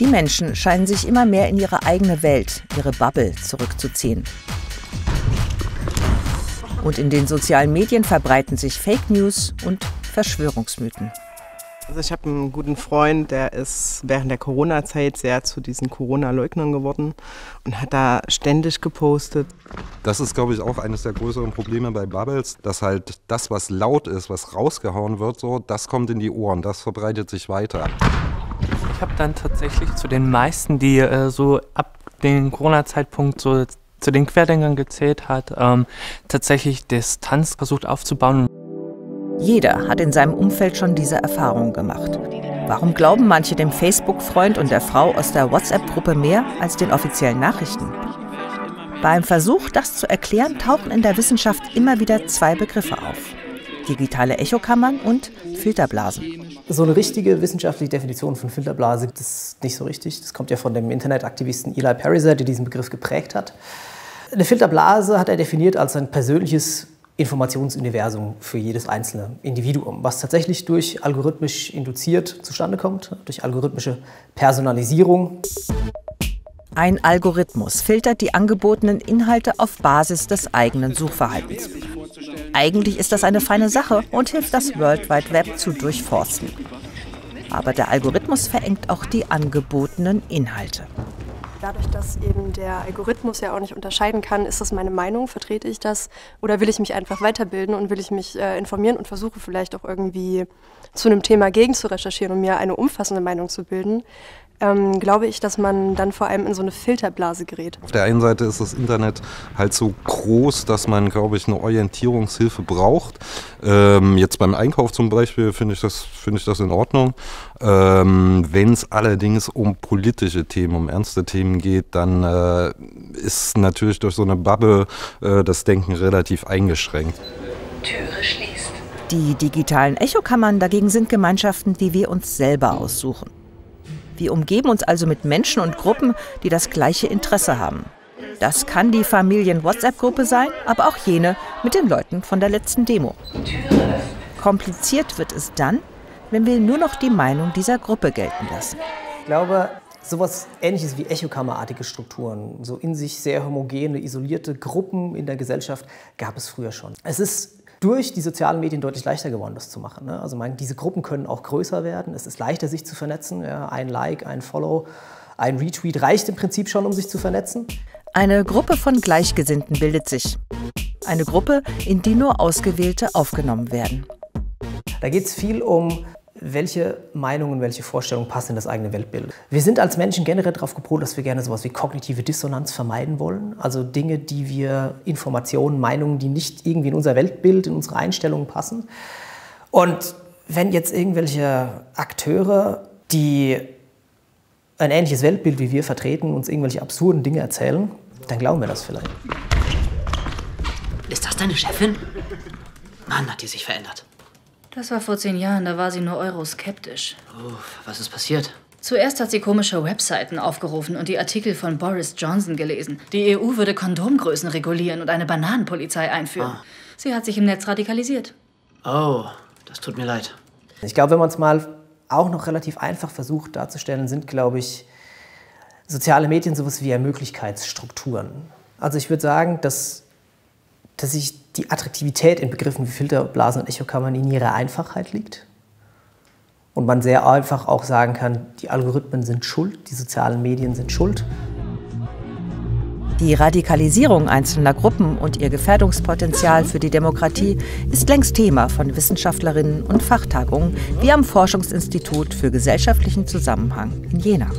Die Menschen scheinen sich immer mehr in ihre eigene Welt, ihre Bubble zurückzuziehen. Und in den sozialen Medien verbreiten sich Fake News und Verschwörungsmythen. Also ich habe einen guten Freund, der ist während der Corona-Zeit sehr zu diesen Corona-Leugnern geworden und hat da ständig gepostet. Das ist, glaube ich, auch eines der größeren Probleme bei Bubbles, dass halt das, was laut ist, was rausgehauen wird, so, das kommt in die Ohren, das verbreitet sich weiter. Ich habe dann tatsächlich zu den meisten, die äh, so ab dem Corona-Zeitpunkt so zu den Querdenkern gezählt hat, ähm, tatsächlich Distanz versucht aufzubauen. Jeder hat in seinem Umfeld schon diese Erfahrung gemacht. Warum glauben manche dem Facebook-Freund und der Frau aus der WhatsApp-Gruppe mehr als den offiziellen Nachrichten? Beim Versuch, das zu erklären, tauchen in der Wissenschaft immer wieder zwei Begriffe auf. Digitale Echokammern und Filterblasen. So eine richtige wissenschaftliche Definition von Filterblase gibt es nicht so richtig. Das kommt ja von dem Internetaktivisten Eli Pariser, der diesen Begriff geprägt hat. Eine Filterblase hat er definiert als ein persönliches Informationsuniversum für jedes einzelne Individuum, was tatsächlich durch algorithmisch induziert zustande kommt, durch algorithmische Personalisierung. Ein Algorithmus filtert die angebotenen Inhalte auf Basis des eigenen Suchverhaltens. Eigentlich ist das eine feine Sache und hilft das World Wide Web zu durchforsten. Aber der Algorithmus verengt auch die angebotenen Inhalte. Dadurch, dass eben der Algorithmus ja auch nicht unterscheiden kann, ist das meine Meinung, vertrete ich das oder will ich mich einfach weiterbilden und will ich mich äh, informieren und versuche vielleicht auch irgendwie zu einem Thema gegen zu recherchieren und mir eine umfassende Meinung zu bilden, ähm, glaube ich, dass man dann vor allem in so eine Filterblase gerät. Auf der einen Seite ist das Internet halt so groß, dass man, glaube ich, eine Orientierungshilfe braucht. Ähm, jetzt beim Einkauf zum Beispiel finde ich, das, find ich das in Ordnung. Ähm, Wenn es allerdings um politische Themen, um ernste Themen geht, dann äh, ist natürlich durch so eine Bubble äh, das Denken relativ eingeschränkt. Türe schließt. Die digitalen Echokammern dagegen sind Gemeinschaften, die wir uns selber aussuchen. Wir umgeben uns also mit Menschen und Gruppen, die das gleiche Interesse haben. Das kann die Familien-WhatsApp-Gruppe sein, aber auch jene mit den Leuten von der letzten Demo. Kompliziert wird es dann, wenn wir nur noch die Meinung dieser Gruppe gelten lassen. Ich glaube, sowas ähnliches wie echokammerartige Strukturen, so in sich sehr homogene, isolierte Gruppen in der Gesellschaft gab es früher schon. Es ist durch die sozialen Medien deutlich leichter geworden, das zu machen. Ne? Also meine, diese Gruppen können auch größer werden. Es ist leichter, sich zu vernetzen. Ja? Ein Like, ein Follow, ein Retweet reicht im Prinzip schon, um sich zu vernetzen. Eine Gruppe von Gleichgesinnten bildet sich. Eine Gruppe, in die nur Ausgewählte aufgenommen werden. Da geht es viel um welche Meinungen, welche Vorstellungen passen in das eigene Weltbild. Wir sind als Menschen generell darauf gepolt, dass wir gerne sowas wie kognitive Dissonanz vermeiden wollen. Also Dinge, die wir, Informationen, Meinungen, die nicht irgendwie in unser Weltbild, in unsere Einstellungen passen. Und wenn jetzt irgendwelche Akteure, die ein ähnliches Weltbild wie wir vertreten, uns irgendwelche absurden Dinge erzählen, dann glauben wir das vielleicht. Ist das deine Chefin? Mann, hat die sich verändert. Das war vor zehn Jahren, da war sie nur euroskeptisch. Uff, was ist passiert? Zuerst hat sie komische Webseiten aufgerufen und die Artikel von Boris Johnson gelesen. Die EU würde Kondomgrößen regulieren und eine Bananenpolizei einführen. Ah. Sie hat sich im Netz radikalisiert. Oh, das tut mir leid. Ich glaube, wenn man es mal auch noch relativ einfach versucht darzustellen, sind, glaube ich, soziale Medien sowas wie Ermöglichkeitsstrukturen. Also ich würde sagen, dass, dass ich die Attraktivität in Begriffen wie Filterblasen und Echokammern in ihrer Einfachheit liegt. Und man sehr einfach auch sagen kann, die Algorithmen sind schuld, die sozialen Medien sind schuld. Die Radikalisierung einzelner Gruppen und ihr Gefährdungspotenzial für die Demokratie ist längst Thema von Wissenschaftlerinnen und Fachtagungen wie am Forschungsinstitut für gesellschaftlichen Zusammenhang in Jena.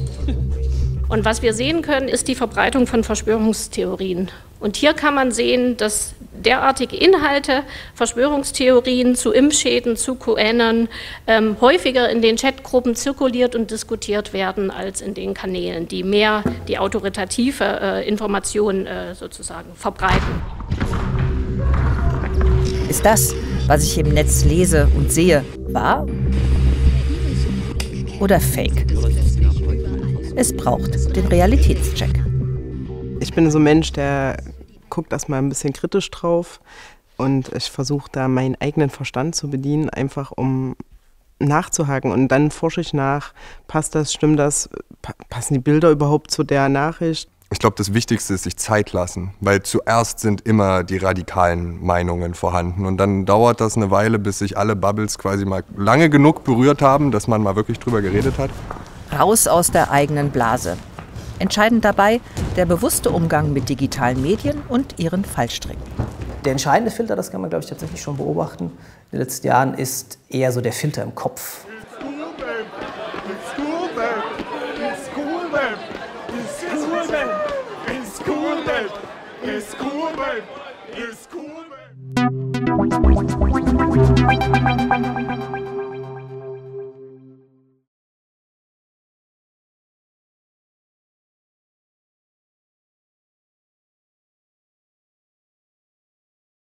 Und was wir sehen können, ist die Verbreitung von Verschwörungstheorien. Und hier kann man sehen, dass derartige Inhalte, Verschwörungstheorien zu Impfschäden, zu QAnon ähm, häufiger in den Chatgruppen zirkuliert und diskutiert werden als in den Kanälen, die mehr die autoritative äh, Information äh, sozusagen verbreiten. Ist das, was ich im Netz lese und sehe, wahr oder fake? Es braucht den Realitätscheck. Ich bin so ein Mensch, der guckt erstmal ein bisschen kritisch drauf und ich versuche da meinen eigenen Verstand zu bedienen, einfach um nachzuhaken und dann forsche ich nach, passt das, stimmt das, passen die Bilder überhaupt zu der Nachricht? Ich glaube, das Wichtigste ist sich Zeit lassen, weil zuerst sind immer die radikalen Meinungen vorhanden und dann dauert das eine Weile, bis sich alle Bubbles quasi mal lange genug berührt haben, dass man mal wirklich drüber geredet hat. Raus aus der eigenen Blase. Entscheidend dabei der bewusste Umgang mit digitalen Medien und ihren Fallstricken. Der entscheidende Filter, das kann man glaube ich tatsächlich schon beobachten, in den letzten Jahren ist eher so der Filter im Kopf. It's cool, babe. It's cool, babe.